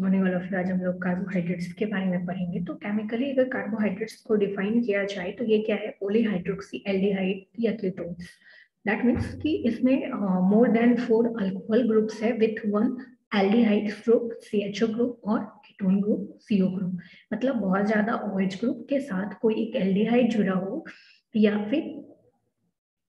Morning वाला फिर आज हम लोग कार्बोहाइड्रेट्स के बारे में पढ़ेंगे। तो केमिकली अगर कार्बोहाइड्रेट्स को डिफाइन किया जाए तो ये क्या है? पोलीहाइड्रोक्सी एल्डिहाइड या कीटोन्स दैट मीन्स कि इसमें more than four alcohol groups है with one aldehyde group C H O group और कीटोन ग्रुप सीओ ग्रुप मतलब बहुत ज़्यादा ओ एच ग्रुप के साथ कोई एक एल्डिहाइड जुड़ा हो या फिर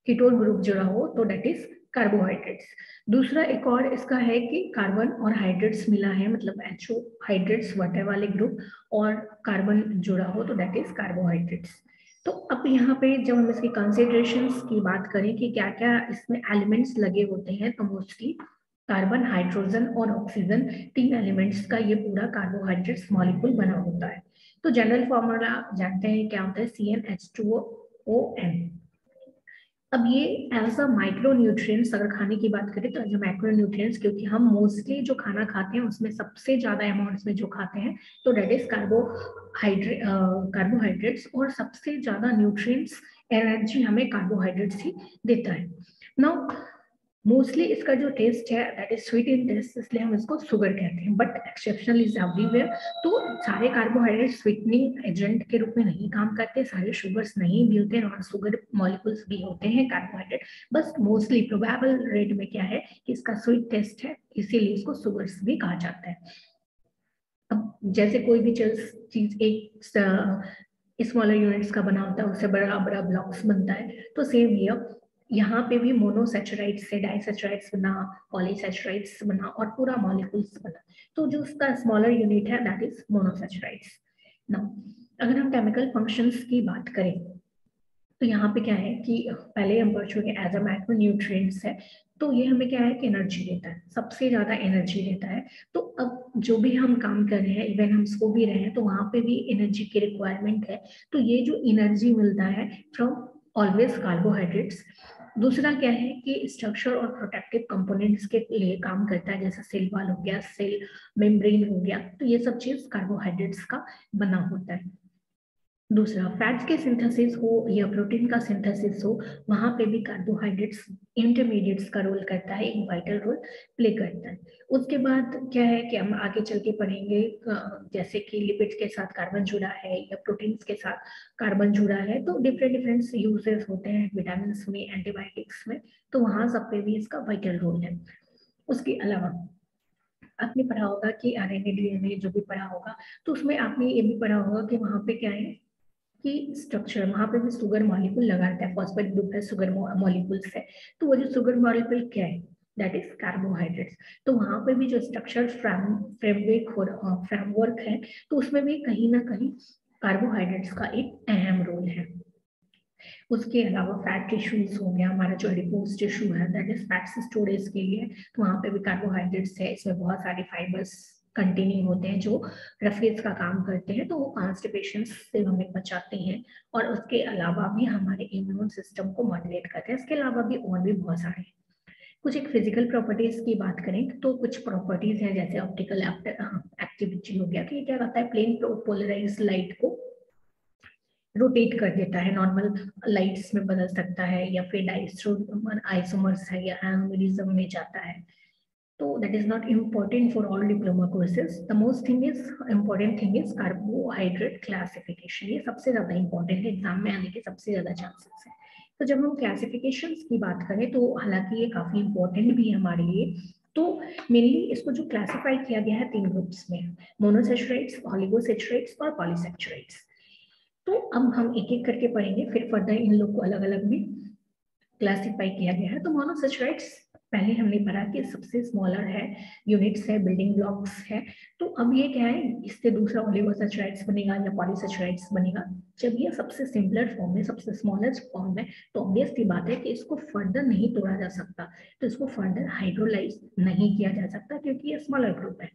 कीटोन ग्रुप जुड़ा हो तो डेट इज़ कार्बोहाइड्रेट्स दूसरा एक और इसका है कि कार्बन और हाइड्रेट्स मिला है मतलब एचओ हाइड्रेट्स वाटर वाले ग्रुप और कार्बन जुड़ा हो तो दैट इज़ कार्बोहाइड्रेट्स तो अब यहाँ पे जब हम इसकी कंसिडरेशन की बात करें कि क्या क्या इसमें एलिमेंट्स लगे होते हैं तो मोस्टली कार्बन हाइड्रोजन और ऑक्सीजन तीन एलिमेंट्स का ये पूरा कार्बोहाइड्रेट्स मॉलिक्यूल बना होता है. तो जनरल फॉर्मूला जानते हैं क्या होता है? C N H two O N अब ये एज अ माइक्रो न्यूट्रिएंट्स अगर खाने की बात करें तो एज अ माइक्रो न्यूट्रिएंट्स क्योंकि हम मोस्टली जो खाना खाते हैं, उसमें सबसे ज़्यादा अमाउंट्स में जो खाते हैं तो डेट इज़ कार्बोहाइड्रेट कार्बोहाइड्रेट्स और सबसे ज़्यादा न्यूट्रिएंट्स एनर्जी हमें कार्बोहाइड्रेट्स ही देता है। नाउ मोस्टली इसका जो टेस्ट है that is sweet in taste इसलिए हम इसको शुगर कहते हैं. बट एक्सेप्शनल इज़ एवरीवेयर तो सारे कार्बोहाइड्रेट स्वीटनिंग एजेंट के रूप में नहीं काम करते, सारे शुगर्स नहीं भी होते नॉन शुगर मॉलिक्यूल्स भी होते हैं कार्बोहाइड्रेट बस मोस्टली प्रोबेबल रेट में क्या है कि इसका स्वीट टेस्ट है, इसीलिए इसको शुगर्स भी कहा जाता है. अब जैसे कोई भी चीज़ एक स्मॉलर यूनिट्स का बना होता है, उससे बड़ा बड़ा ब्लॉक्स बनता है तो सेम ये यहाँ पे भी मोनोसेचराइड से डाइसेचराइड्स बना पॉलीसेचराइड्स बना और पूरा मॉलिक्यूल्स बना। तो जो उसका स्मॉलर यूनिट है दैट इज़ मोनोसेचराइड्स नाउ अगर हम केमिकल फ़ंक्शंस की बात करें तो यहाँ पे क्या है कि पहले हम पढ़ चुके एज अ माइक्रो न्यूट्रिएंट्स है तो ये हमें क्या है कि एनर्जी देता है, सबसे ज़्यादा एनर्जी देता है। तो अब जो भी हम काम कर रहे हैं इवन हम सो भी रहे हैं तो वहाँ पे भी एनर्जी की रिक्वायरमेंट है। तो ये जो एनर्जी मिलता है फ्रॉम ऑलवेज कार्बोहाइड्रेट्स दूसरा क्या है कि स्ट्रक्चर और प्रोटेक्टिव कंपोनेंट्स के लिए काम करता है, जैसा सेल वाल हो गया सेल मेम्ब्रेन हो गया तो ये सब चीज़ कार्बोहाइड्रेट्स का बना होता है। दूसरा फैट्स के सिंथेसिस हो या प्रोटीन का सिंथेसिस हो, वहाँ पे भी कार्बोहाइड्रेट्स इंटरमीडिएट्स का रोल करता है, एक वाइटल रोल प्ले करता है। उसके बाद क्या है कि हम आगे चल के पढ़ेंगे जैसे कि लिपिड्स के साथ कार्बन जुड़ा है या प्रोटीन्स के साथ कार्बन जुड़ा है तो डिफरेंट डिफरेंट यूजेस होते हैं विटामिन में एंटीबायोटिक्स में तो वहाँ सब पे भी इसका वाइटल रोल है। उसके अलावा, आपने पढ़ा होगा कि आर एन ए जो भी पढ़ा होगा तो उसमें आपने ये भी पढ़ा होगा कि वहाँ पे क्या है कि स्ट्रक्चर वहाँ पे भी शुगर मॉलिक्यूल लगाता है। फॉस्फेट ग्रुप है शुगर मॉलिक्यूल्स है। तो वो जो शुगर मॉलिक्यूल क्या है? दैट इज़ कार्बोहाइड्रेट्स तो वहाँ पे भी जो स्ट्रक्चर फ्रेमवर्क फ्रेमवर्क है तो उसमें भी कहीं ना कहीं कार्बोहाइड्रेट्स का एक अहम रोल है। उसके अलावा फैट टिश्यूज हो गया, हमारा जो एडिपोज टिश्यू है दैट इज़ फैट्स स्टोरेज के लिए तो वहाँ पे भी कार्बोहाइड्रेट्स है। इसमें बहुत सारे फाइबर्स कंटिन्यू होते हैं, जो रफेज का काम करते हैं तो वो कॉन्स्टिपेशन से हमें बचाते हैं और उसके अलावा भी हमारे इम्यून सिस्टम को मॉडुलेट करते हैं। इसके अलावा भी और भी बहुत सारे कुछ एक फ़िज़िकल प्रॉपर्टीज़ की बात करें तो कुछ प्रॉपर्टीज़ हैं, जैसे ऑप्टिकल एक्टिविटी हो गया, कि क्या करता है प्लेन पोलराइज लाइट को रोटेट कर देता है नॉर्मल लाइट्स में बदल सकता है, या फिर आइसोमर्स है, या एनोमिलिज्म में जाता है। So that is not important for all diploma courses. The most thing is, important thing is carbohydrate classification. ये सबसे ज़्यादा important है एग्ज़ाम में आने के सबसे ज़्यादा चांसेस है तो जब हम क्लासिफिकेशन की बात करें तो हालाँकि ये काफ़ी इंपॉर्टेंट भी है हमारे लिए तो मेनली इसको जो क्लासिफाई किया गया है तीन ग्रुप्स में मोनोसेचुरेट्स ऑलिगोसेचुरेट्स और पॉलीसेचुरेट्स तो अब हम एक एक करके पढ़ेंगे, फिर फर्दर इन लोग को अलग अलग में क्लासिफाई किया गया है तो मोनोसेचुरेट्स पहले हमने पढ़ा कि सबसे स्मॉलर है यूनिट्स है बिल्डिंग ब्लॉक्स है। तो अब ये क्या है? इससे दूसरा ओलिगोसेचुराइड्स बनेगा या पॉलीसेचुराइड्स बनेगा। जब ये सबसे सिंपलर फॉर्म है, सबसे स्मॉलेस्ट फॉर्म है तो ऑब्वियस बात है कि इसको फर्दर नहीं तोड़ा जा सकता। तो इसको फर्दर हाइड्रोलाइज नहीं किया जा सकता क्योंकि ये स्मॉलर ग्रुप है।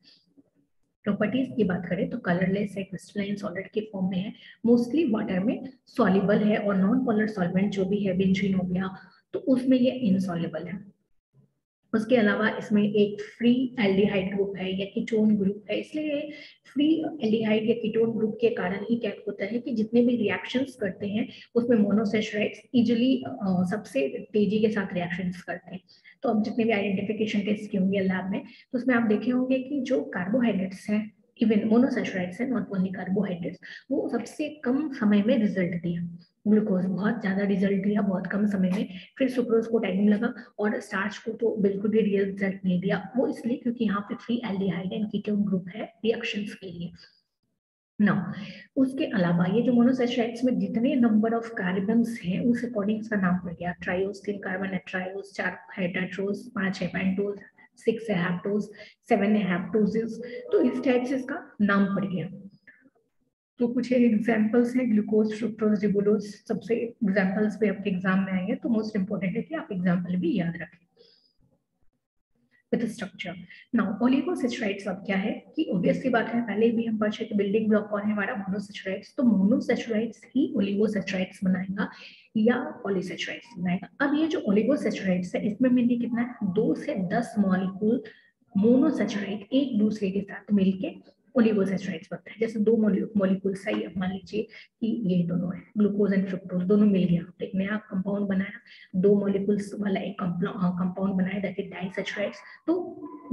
प्रॉपर्टीज़ की बात करें तो कलरलेस है क्रिस्टलाइन सॉलिड के फॉर्म में है। मोस्टली वाटर में सॉलिबल है और नॉन पोलर सॉल्वेंट जो भी है बेंजीन हो गया तो उसमें ये इनसॉलेबल है। उसके अलावा इसमें एक फ्री एल्डिहाइड ग्रुप है, या कीटोन ग्रुप है। इसलिए फ्री एल्डिहाइड या कीटोन ग्रुप के कारण ही क्या होता है कि जितने भी रिएक्शंस करते हैं, उसमें मोनोसेचराइड्स इजिली सबसे तेज़ी के साथ रिएक्शंस करते हैं। तो अब जितने भी आइडेंटिफिकेशन टेस्ट किए होंगे लैब में तो उसमें आप देखे होंगे कि जो कार्बोहाइड्रेट्स हैं इवन मोनोसेचराइड्स है नॉट ओनली कार्बोहाइड्रेट्स वो सबसे कम समय में रिज़ल्ट दिया। ग्लूकोज बहुत ज़्यादा रिज़ल्ट दिया बहुत कम समय में, फिर सुक्रोज को टाइम लगा और स्टार्च को तो बिल्कुल भी रिज़ल्ट नहीं दिया। वो इसलिए क्योंकि यहाँ पे free aldehyde and ketone group है रिएक्शंस के लिए। ना उसके अलावा ये जो मोनोसेचराइड्स में जितने नंबर ऑफ़ कार्बन्स हैं, उस अकॉर्डिंग इसका नाम पड़ गया। ट्राइओस तीन कार्बन है ट्राइओस चार है टेट्रोस पाँच है पेंटोस सिक्स है हैप्टोस सेवन है हैप्टोसिस तो इस टाइप से इसका नाम पड़ गया। तो कुछ एग्जाम्पल्स हैं ग्लूकोज फ्रुक्टोज रिबुलोज सबसे एग्जाम्पल्स पे आपके एग्ज़ाम में आएँगे तो मोस्ट इंपॉर्टेंट है कि आप एग्ज़ाम्पल भी याद रखें। स्ट्रक्चर नाउ अब क्या है कि ऑब्वियस सी बात है, पहले भी हम पढ़े कि बिल्डिंग ब्लॉक कौन है हमारा मोनोसेचराइड्स तो मोनोसेचराइड्स ही ओलिगोसेचराइड्स बनाएगा या पॉलीसेचराइड्स बनाएगा। अब ये जो है, इसमें मैंने कितना है? दो से दस मॉलिक्यूल मोनोसेचराइड एक दूसरे के साथ मिलके ओलिगोसेचराइड्स बनता है जैसे दो मॉलिक्यूल्स है मान लीजिए कि ये दोनों है ग्लूकोज एंड फ्रुक्टोज दोनों मिल गया। तो एक नया कंपाउंड बनाया, दो मॉलिक्यूल्स वाला एक कंपाउंड बनाया दैट इज़ डाइसेचराइड्स तो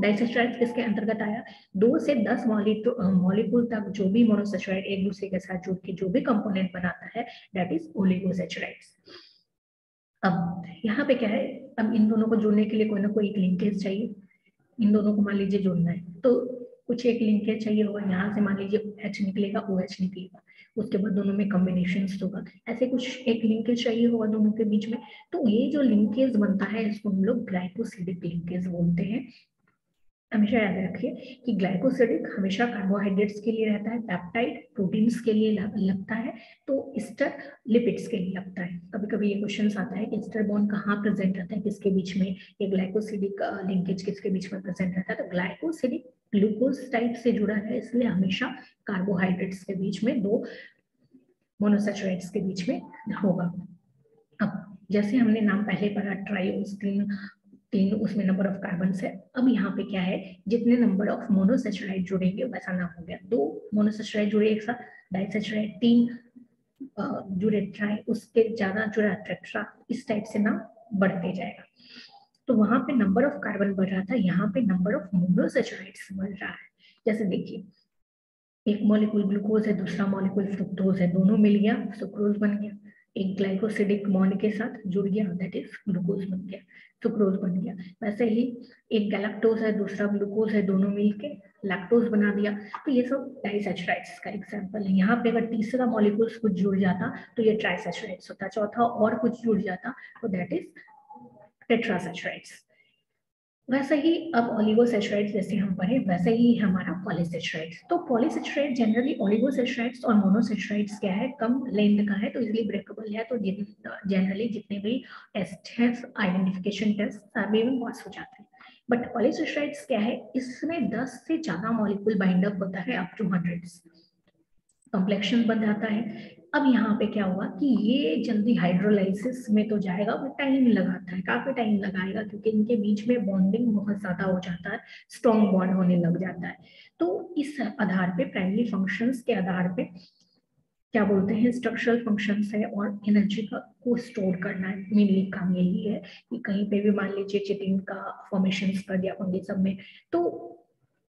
डाइसेचराइड्स किसके अंतर्गत आया? दो से दस मॉलिक्यूल तक जो भी मोनोसेचराइड एक दूसरे के साथ जुड़ के जो भी कंपोनेंट बनाता है दैट इज़ ओलिगोसेचराइड्स अब यहाँ पे क्या है? अब इन दोनों को जोड़ने के लिए कोई ना कोई एक लिंकेज चाहिए। इन दोनों को मान लीजिए जोड़ना है। तो कुछ एक लिंकेज चाहिए होगा, यहाँ से मान लीजिए एच निकलेगा ओ एच निकलेगा, उसके बाद दोनों में कॉम्बिनेशन होगा। ऐसे कुछ एक लिंकेज चाहिए होगा दोनों के बीच में। तो ये जो लिंकेज बनता है, इसको हम लोग ग्लाइकोसिडिक लिंकेज बोलते हैं। हमेशा याद रखिए कि ग्लाइकोसिडिक हमेशा कार्बोहाइड्रेट्स के लिए रहता है पैप्टाइड प्रोटीन्स के लिए लगता है तो स्टर लिपिड्स के लिए लगता है। कभी कभी ये क्वेश्चन आता है कि स्टर बॉन्ड कहाँ प्रेजेंट रहता है, किसके बीच में ये ग्लाइकोसिडिक लिंकेज किसके बीच में प्रेजेंट रहता है तो ग्लाइकोसिडिक ग्लूकोज टाइप से जुड़ा है, इसलिए हमेशा कार्बोहाइड्रेट्स के बीच में, दो मोनोसेचराइड्स के बीच में होगा। अब जैसे हमने नाम पहले पढ़ा ट्राइओस तीन तीन उसमें नंबर ऑफ़ कार्बन है, अब यहाँ पे क्या है, जितने नंबर ऑफ़ मोनोसेचराइड जुड़ेंगे, वैसा नाम हो गया। दो मोनोसेचराइड जुड़े एक साथ डाइसेचराइड तीन जुड़े ट्राई उसके ज़्यादा जुड़ा टेट्रा इस टाइप से नाम बढ़ते जाएगा। तो वहाँ पे नंबर ऑफ़ कार्बन बढ़ रहा था, यहाँ पे नंबर ऑफ़ मोनोसेचराइड्स बढ़ रहा है। जैसे देखिए, एक मॉलिक्यूल ग्लूकोज है, दूसरा मॉलिक्यूल फ्रुक्टोज है, दोनों मिल गया सुक्रोज बन गया। एक ग्लाइकोसिडिक बॉन्ड के साथ जुड़ गया दैट इज़ ग्लूकोज बन गया सुक्रोज बन गया। वैसे ही एक गैलेक्टोज है, दूसरा ग्लूकोज है, दोनों मिलके लैक्टोज बना दिया। तो ये सब डाइसेचराइड्स का एग्जांपल है। यहाँ पे अगर तीसरा मॉलिक्यूल्स कुछ जुड़ जाता तो ये ट्राइसेचराइड्स होता, चौथा और कुछ जुड़ जाता तो दैट इज़ टेट्रासेचराइड्स वैसे ही अब ओलिगोसेचराइड्स जैसे हम पढ़े, वैसे ही हमारा पॉलीसेचराइड्स तो पॉलीसेचराइड जनरली ओलिगोसेचराइड्स और मोनोसेचराइड्स क्या है? कम लेंथ का है तो इसलिए ब्रेकेबल है तो जनरली जितने भी टेस्ट हैं आइडेंटिफिकेशन टेस्ट सभी में पास हो जाते हैं। बट पॉलीसेचराइड्स क्या है? इसमें 10 से ज़्यादा मॉलिक्यूल बाइंड अप होता है अप टू हंड्रेड्स कॉम्प्लेक्शन बन जाता है अब यहाँ पे क्या हुआ कि ये जल्दी हाइड्रोलाइसिस में तो जाएगा, वो टाइम लगाता है, काफ़ी टाइम लगाएगा क्योंकि इनके बीच में बॉन्डिंग बहुत ज़्यादा हो जाता है स्ट्रॉन्ग बॉन्ड होने लग जाता है। तो इस आधार पे प्राइमरी फ़ंक्शंस के आधार पे क्या बोलते हैं स्ट्रक्चरल फ़ंक्शंस है और एनर्जी का को स्टोर करना है। मेनली काम यही है कि कहीं पे भी मान लीजिए चिटिन का फॉर्मेशन कर दिया फंगी सब में तो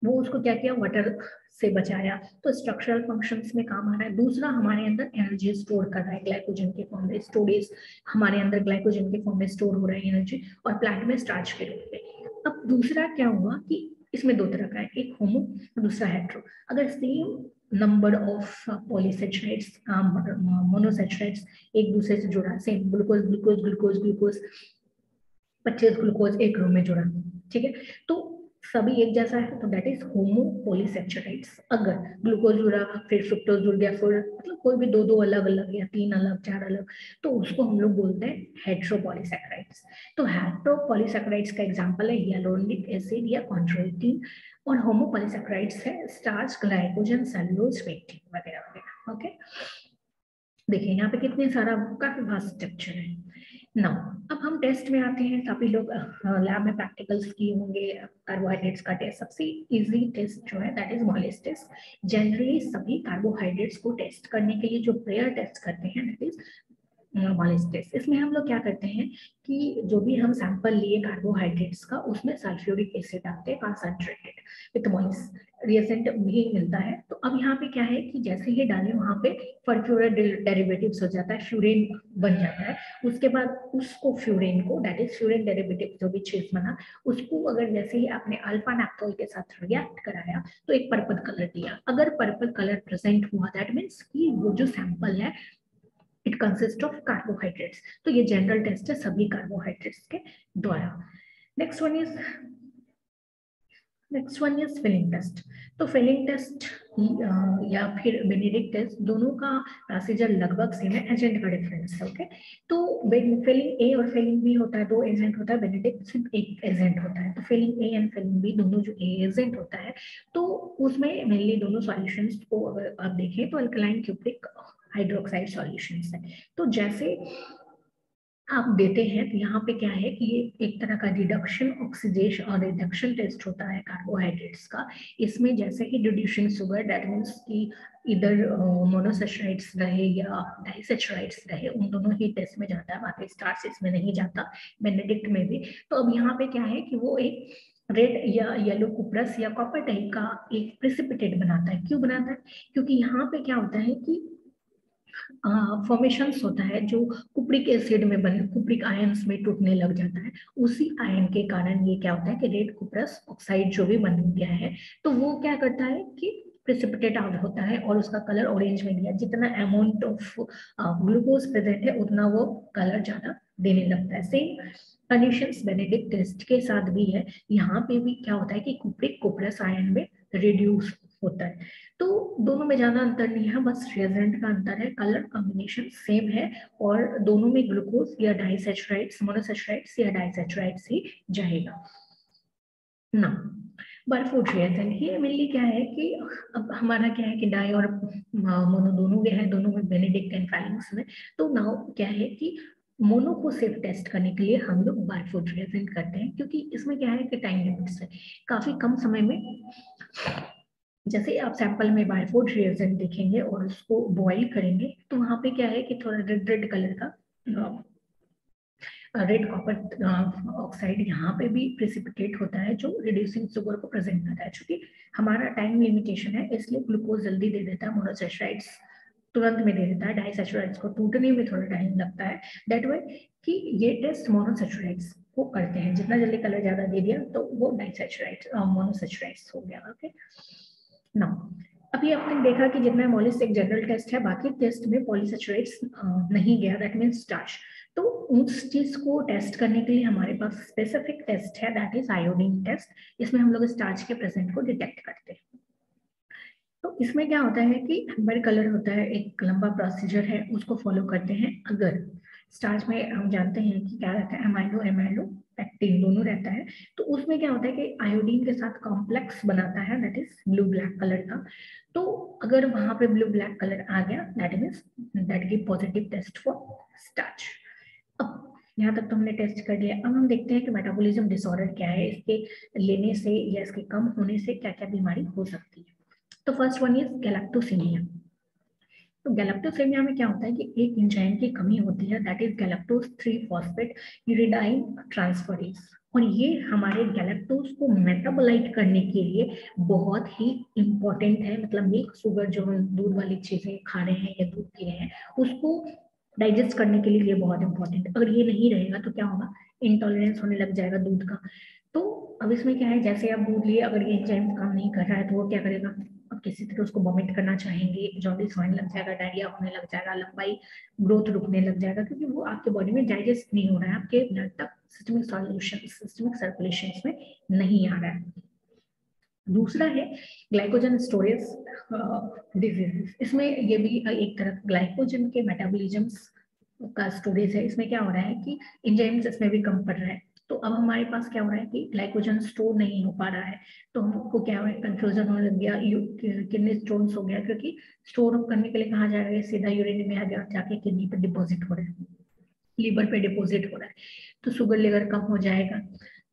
वो उसको क्या किया? वाटर से बचाया। तो स्ट्रक्चरल फ़ंक्शंस में काम आ रहा है। दूसरा हमारे अंदर एनर्जी स्टोर कर रहा है। ग्लाइकोजन के फॉर्म में स्टोरेज हमारे अंदर ग्लाइकोजन के फॉर्म में स्टोर हो रहा है एनर्जी और प्लांट में स्टार्च के रूप में। अब दूसरा क्या हुआ कि इसमें दो तरह का है। एक होमो दूसरा हेट्रो अगर same number of polysaccharides monosaccharides एक दूसरे से जुड़ा same glucose glucose glucose glucose पच्चीस ग्लूकोज एक रूम में जुड़ा, ठीक है? तो सभी एक जैसा है तो दैट इज़ होमोपोलीसेचराइड्स अगर ग्लूकोज जुड़ा, फिर फ्रुक्टोज जुड़ गया, फिर मतलब कोई भी दो दो अलग अलग या तीन अलग, चार अलग तो उसको हम लोग बोलते हैं हेट्रोपोलीसेक्राइड्स तो हेट्रोपोलीसेक्राइड्स का एग्जांपल है येलोनिक एसिड या कॉन्ट्रोइटिन और होमोपोलीसेक्राइड्स है स्टार्च ग्लाइकोजन सेलुलोज पेक्टिन वगैरह वगैरह ओके देखिए, यहाँ पे कितने सारा, काफ़ी वास्ट स्ट्रक्चर है। ना अब हम टेस्ट में आते हैं, काफ़ी लोग लैब में प्रैक्टिकल्स किए होंगे कार्बोहाइड्रेट्स का टेस्ट सबसे इजी टेस्ट जो है that is Molisch test generally सभी कार्बोहाइड्रेट्स को टेस्ट करने के लिए जो प्रेयर टेस्ट करते हैं दैट इज़ मॉलिस टेस्ट इसमें हम लोग क्या करते हैं कि जो भी हम सैंपल लिए कार्बोहाइड्रेट्स का, उसमें सल्फ्यूरिक एसिड डालते हैं कंसंट्रेटेड विथ मॉइस रिएजेंट भी मिलता है। तो अब यहाँ पे क्या है कि जैसे ही डालें, वहाँ पे फर्फ्यूरल डेरिवेटिव्स हो जाता है फ्यूरेन बन जाता है। उसके बाद उसको फ्यूरेन को दैट इज़ फ्यूरेन डेरिवेटिव जो भी चीज़ बना, उसको अगर जैसे ही आपने अल्फ़ा नैप्थोल के साथ रिएक्ट कराया तो एक पर्पल कलर दिया। अगर पर्पल कलर प्रेजेंट हुआ दैट मीन्स कि वो जो सैंपल है इट कंसिस्ट ऑफ़ कार्बोहाइड्रेट्स तो ये जनरल टेस्ट है सभी कार्बोहाइड्रेट्स के द्वारा। Next one is next one is Fehling test तो फिलिंग टेस्ट या फिर बेनेडिक टेस्ट दोनों का प्रोसीजर लगभग सेम है एजेंट का डिफरेंस है ओके तो फिलिंग ए और फिलिंग बी होता है, दो एजेंट होता है बेनेडिक सिर्फ़ एक एजेंट होता है। तो Fehling A and Fehling B दोनों जो ए एजेंट होता है तो उसमें मेनली दोनों सॉल्यूशंस को अगर आप देखें तो अल्कलाइन क्यूप्रिक हाइड्रोक्साइड सॉल्यूशंस है। तो जैसे आप देते हैं तो यहाँ पे क्या है कि ये एक तरह का रिडक्शन ऑक्सीडेशन और रिडक्शन टेस्ट होता है कार्बोहाइड्रेट्स का। इसमें जैसे ही रिड्यूशन शुगर डेट मीन्स की इधर मोनोसेचराइड्स रहे या डाइसेचराइड्स रहे, उन दोनों ही टेस्ट में जाता है बाकी स्टार्स इसमें नहीं जाता बेनेडिक्ट में भी। तो अब यहाँ पे क्या है कि वो एक रेड या येलो कुपरस या कॉपर टाइप का एक प्रिसिपिटेट बनाता है। क्यों बनाता है? क्योंकि यहाँ पे क्या होता है कि फॉर्मेशन होता है जो कुप्रिक एसिड में बन, कुप्रिक आयंस में टूटने लग जाता है। उसी आयन के कारण ये क्या होता है कि रेड कुपरस ऑक्साइड जो भी बन गया है तो वो क्या करता है कि प्रिसिपिटेट आउट होता है और उसका कलर ऑरेंज में दिया जितना अमाउंट ऑफ़ ग्लूकोज प्रेजेंट है, उतना वो कलर ज़्यादा देने लगता है। सेम कंडीशंस बेनेडिक टेस्ट के साथ भी है। यहाँ पे भी क्या होता है कि कुप्रिक कुपरस आयन में रिड्यूस होता है। तो दोनों में ज़्यादा अंतर नहीं है, बस रिएजेंट का अंतर है कलर कॉम्बिनेशन सेम है और दोनों में ग्लूकोज या डाइसेचराइड्स मोनोसेचराइड्स या डाइसेचराइड्स ही जाएगा। ना बर्फूट रिएजेंट ये मेनली क्या है कि अब हमारा क्या है कि डाई और मोनो दोनों के हैं, दोनों में बेनेडिक्ट एंड फैलिंग्स में। तो नाउ क्या है कि मोनो को सिर्फ़ टेस्ट करने के लिए हम लोग बारफूड रिएजेंट करते हैं, क्योंकि इसमें क्या है कि टाइम लिमिट्स है। काफ़ी कम समय में जैसे आप सैंपल में बायफोर्ड रिएजेंट देखेंगे और उसको बॉइल करेंगे तो वहाँ पे क्या है कि थोड़ा रेड रेड कलर का रेड कॉपर ऑक्साइड यहाँ पे भी प्रेसिपिटेट होता है, जो रिड्यूसिंग शुगर को प्रेजेंट करता है। चूँकि हमारा टाइम लिमिटेशन है, इसलिए ग्लूकोज जल्दी दे देता है मोनोसेचराइड्स तुरंत में दे देता है डाइसेचराइड्स को टूटने में थोड़ा टाइम लगता है। डेट वे कि ये टेस्ट मोनोसेचराइड्स को करते हैं। जितना जल्दी कलर ज़्यादा दे दिया तो वो डाइसेचराइड्स मोनोसेचराइड्स हो गया ओके okay? ना अभी आपने देखा कि जितना मोलिस एक जनरल टेस्ट है, बाकी टेस्ट में पॉलीसेचुरेट्स नहीं गया दैट मीन स्टार्च तो उस चीज़ को टेस्ट करने के लिए हमारे पास स्पेसिफिक टेस्ट है दैट इज़ आयोडीन टेस्ट इसमें हम लोग स्टार्च के प्रेजेंट को डिटेक्ट करते हैं। तो इसमें क्या होता है कि हमारे कलर होता है, एक लंबा प्रोसीजर है, उसको फॉलो करते हैं, अगर। स्टार्च में हम जानते हैं कि क्या रहता है एमाइलो एमाइलो पैक्टिन दोनों रहता है तो उसमें क्या होता है कि आयोडीन के साथ कॉम्प्लेक्स बनाता है that is blue black colour का। तो अगर वहाँ पे ब्लू ब्लैक कलर आ गया that means that give positive test for starch अब यहाँ तक तो हमने टेस्ट कर लिया। अब हम देखते हैं कि मेटाबॉलिज्म डिसऑर्डर क्या है, इसके लेने से या इसके कम होने से क्या क्या बीमारी हो सकती है। तो फ़र्स्ट वन इज़ गैलेक्टोसिमिया तो गैलेप्टोसेमिया में क्या होता है कि एक इंजाइम की कमी होती है that is galactose three phosphate uridine transferase और ये हमारे गैलेक्टोज को मेटाबोलाइट करने के लिए बहुत ही इंपॉर्टेंट है। मतलब मिल्क शुगर जो हम दूध वाली चीज़ें खा रहे हैं या दूध पी रहे हैं, उसको डाइजेस्ट करने के लिए ये बहुत इंपॉर्टेंट अगर ये नहीं रहेगा तो क्या होगा? इंटॉलरेंस होने लग जाएगा दूध का। तो अब इसमें क्या है? जैसे आप दूध लिए, अगर ये एंजाइम काम नहीं कर रहा है तो वो क्या करेगा? किसी तरह उसको वॉमिट करना चाहेंगे जॉन्डिस होने लग जाएगा डायरिया होने लग जाएगा, लंबाई ग्रोथ रुकने लग जाएगा, क्योंकि वो आपके बॉडी में डाइजेस्ट नहीं हो रहा है, आपके ब्लड तक सिस्टमिक सॉल्यूशन सिस्टमिक सर्कुलेशन में नहीं आ रहा है। दूसरा है ग्लाइकोजन स्टोरेज डिज़ीज़ इसमें ये भी एक तरह ग्लाइकोजन के मेटाबॉलिज्म्स का स्टोरेज है। इसमें क्या हो रहा है कि इंजाइम्स इसमें भी कम पड़ रहा है। तो अब हमारे पास क्या हो रहा है कि ग्लाइकोजन स्टोर नहीं हो पा रहा है। तो हमको क्या हो रहा है कंफ्यूजन होने लग गया किडनी स्टोन हो गया, क्योंकि स्टोर करने के लिए कहा जाएगा सीधा यूरिन में आ गया जाके किडनी पर डिपोजिट हो रहा है। लीवर पे डिपोजिट हो रहा है। तो शुगर लेवल कम हो जाएगा।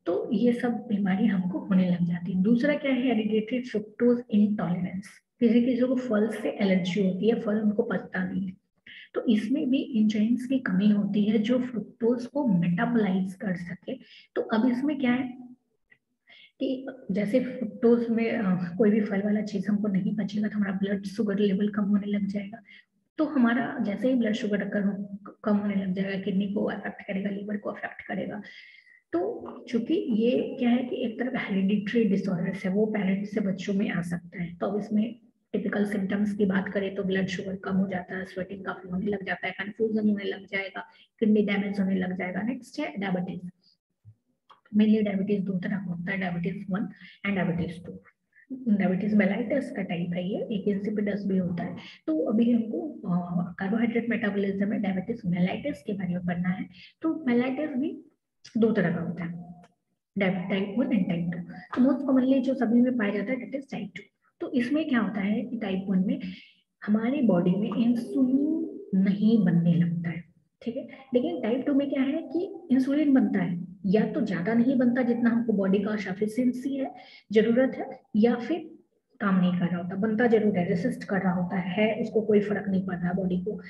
तो ये सब बीमारी हमको होने लग जाती है। दूसरा क्या है? हेरिडेटरी फ्रुक्टोज इंटॉलरेंस किसी किसी को फल से एलर्जी होती है, फल उनको पचता नहीं है। तो इसमें भी इंजाइम्स की कमी होती है जो फ्रुक्टोज को मेटाबोलाइज कर सके। तो अब इसमें क्या है कि जैसे फ्रुक्टोज में कोई भी फल वाला चीज़ हमको नहीं बचेगा तो हमारा ब्लड शुगर लेवल कम होने लग जाएगा। तो हमारा जैसे ही ब्लड शुगर कम होने लग जाएगा किडनी को अफेक्ट करेगा लीवर को अफेक्ट करेगा तो चूँकि ये क्या है कि एक तरफ़ हेरिडिटरी डिसऑर्डर्स है वो पेरेंट्स से बच्चों में आ सकता है। तो अब इसमें टिपिकल सिम्टम्स की बात करें तो ब्लड शुगर कम हो जाता है स्वेटिंग काफ़ी होने लग जाता है कंफ्यूजन होने लग जाएगा किडनी डैमेज होने लग जाएगा नेक्स्ट है डायबिटीज़ मेनली डायबिटीज़ दो तरह का होता है diabetes one and diabetes two diabetes mellitus का टाइप है ये, एक इंसिपिडस भी होता है. तो अभी हमको कार्बोहाइड्रेट मेटाबॉलिज्म में डायबिटीज़ मेलाइटिस के बारे में पढ़ना है. तो मेलाइटिस भी दो तरह का होता है type one and type two तो मोस्ट कॉमनली जो सभी में पाया जाता है डेट इज़ टाइप टू तो इसमें क्या होता है कि टाइप वन में हमारी बॉडी में इंसुलिन नहीं बनने लगता है, ठीक है? लेकिन टाइप टू में क्या है कि इंसुलिन बनता है, या तो ज़्यादा नहीं बनता जितना हमको बॉडी का सफिशियंसी है, ज़रूरत है, या फिर काम नहीं कर रहा होता, बनता ज़रूर है रेसिस्ट कर रहा होता है, उसको कोई फ़र्क नहीं पड़ रहा बॉडी को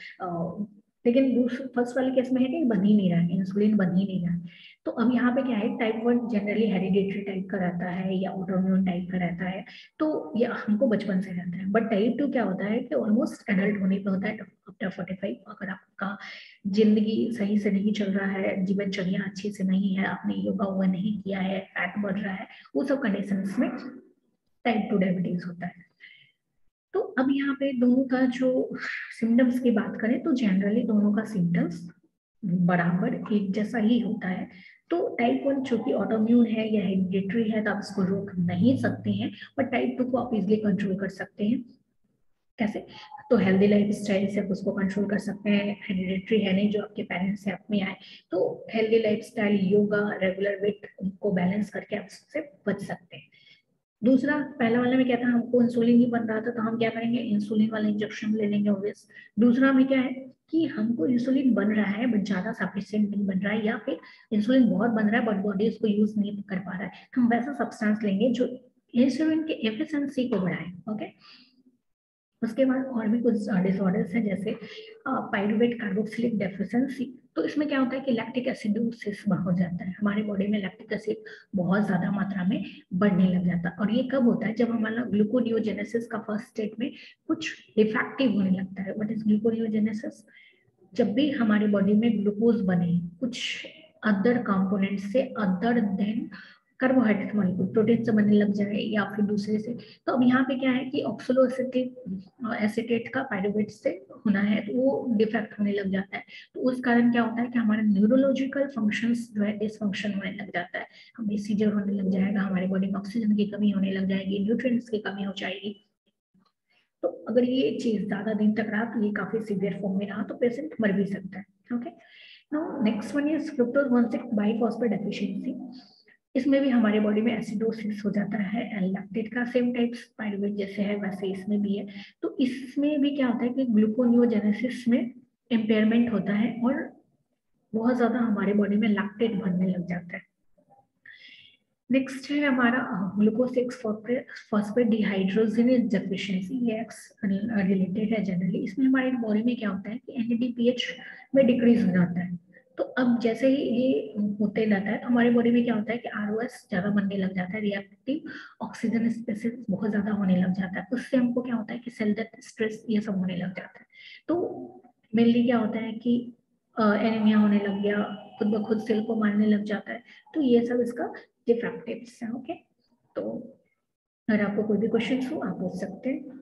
लेकिन फ़र्स्ट वाले केस में है कि बन ही नहीं रहा है इंसुलिन बन ही नहीं रहा है। तो अब यहाँ पे क्या है type one generally hereditary type का रहता है या ऑटोम्यून टाइप का रहता है तो ये हमको बचपन से रहता है। बट टाइप टू क्या होता है कि ऑलमोस्ट एडल्ट होने पे होता है आफ्टर फोर्टी फाइव अगर आपका ज़िंदगी सही से नहीं चल रहा है, जीवनचर्या अच्छे से नहीं है, आपने योगा वोगा नहीं किया है फैट बढ़ रहा है, वो सब कंडीशन में टाइप टू डायबिटीज़ होता है। तो अब यहाँ पे दोनों का जो सिम्टम्स की बात करें तो जनरली दोनों का सिम्टम्स बराबर एक जैसा ही होता है। तो टाइप वन चूँकि ऑटोम्यून है या हेरिडेटरी है तो आप इसको रोक नहीं सकते हैं बट टाइप टू को आप इजिली कंट्रोल कर सकते हैं। कैसे? तो हेल्दी लाइफ स्टाइल से आप उसको कंट्रोल कर सकते हैं हेरिडेटरी है नहीं, जो आपके पेरेंट्स से आप में आए तो healthy lifestyle yoga regular weight को बैलेंस करके आप उससे बच सकते हैं। दूसरा, पहला वाला में क्या था, हमको इंसुलिन ही बन रहा था तो हम क्या करेंगे? इंसुलिन वाला इंजेक्शन ले लेंगे ऑब्वियस दूसरा में क्या है कि हमको इंसुलिन बन रहा है बट ज़्यादा सफिशियंट नहीं बन रहा है, या फिर इंसुलिन बहुत बन रहा है बट बॉडी उसको यूज़ नहीं कर पा रहा है। हम वैसा सब्सटेंस लेंगे जो इंसुलिन के एफिशिएंसी को बढ़ाए ओके उसके बाद और भी कुछ डिसऑर्डर्स हैं, जैसे पायरुवेट कार्बोक्सिलिक डेफिशिएंसी तो इसमें क्या होता है कि लैक्टिक एसिडोसिस हो जाता है। हमारे बॉडी में लैक्टिक एसिड बहुत ज़्यादा मात्रा में बढ़ने लग जाता है। और ये कब होता है? जब हमारा ग्लूकोनियोजेनेसिस का फ़र्स्ट स्टेट में कुछ डिफेक्टिव होने लगता है। वट इज़ ग्लूकोनियोजेनेसिस जब भी हमारी बॉडी में ग्लूकोज बने, कुछ अदर कॉम्पोनेंट से other than carbohydrate molecule protein से बनने लग जाए या फिर दूसरे से। तो अब यहाँ पे क्या है कि ऑक्सोलोसिटिक एसिटेट का पायरुवेट से होना है तो वो डिफेक्ट होने लग जाता है। तो उस कारण क्या होता है कि हमारे न्यूरोलॉजिकल फ़ंक्शंस जो है डिसफंक्शन होने लग जाता है। हमें सीजर होने लग जाएगा हमारे बॉडी में ऑक्सीजन की कमी होने लग जाएगी न्यूट्रिएंट्स की कमी हो जाएगी। तो अगर ये चीज़ ज़्यादा दिन तक रहा तो ये काफ़ी सीवियर फॉर्म में रहा तो पेशेंट मर भी सकता है okay next one is fructose 1,6 biphosphate deficiency इसमें भी हमारे बॉडी में एसिडोसिस हो जाता है लैक्टेट का सेम टाइप पायरुवेट जैसे है, वैसे इसमें भी है। तो इसमें भी क्या होता है कि ग्लूकोनियोजेनेसिस में इम्पेयरमेंट होता है और बहुत ज़्यादा हमारे बॉडी में लैक्टेट बनने लग जाता है। नेक्स्ट है हमारा glucose six phosphate dehydrogenase deficiency ये एक्स रिलेटेड है जनरली इसमें हमारे बॉडी में क्या होता है कि एनएडीपीएच में डिक्रीज हो जाता है। तो अब जैसे ही ये होते जाता है तो हमारी बॉडी में क्या होता है कि आरओएस ज़्यादा बनने लग जाता है रिएक्टिव ऑक्सीजन स्पेसिस बहुत ज़्यादा होने लग जाता है। उससे हमको क्या होता है कि सेल डेथ स्ट्रेस ये सब होने लग जाता है। तो मेनली क्या होता है कि एनीमिया होने लग गया, खुद ब खुद सेल को मारने लग जाता है। तो ये सब इसका डिफेक्टिव है ओके तो अगर आपको कोई भी क्वेश्चन हो, आप पूछ सकते हैं।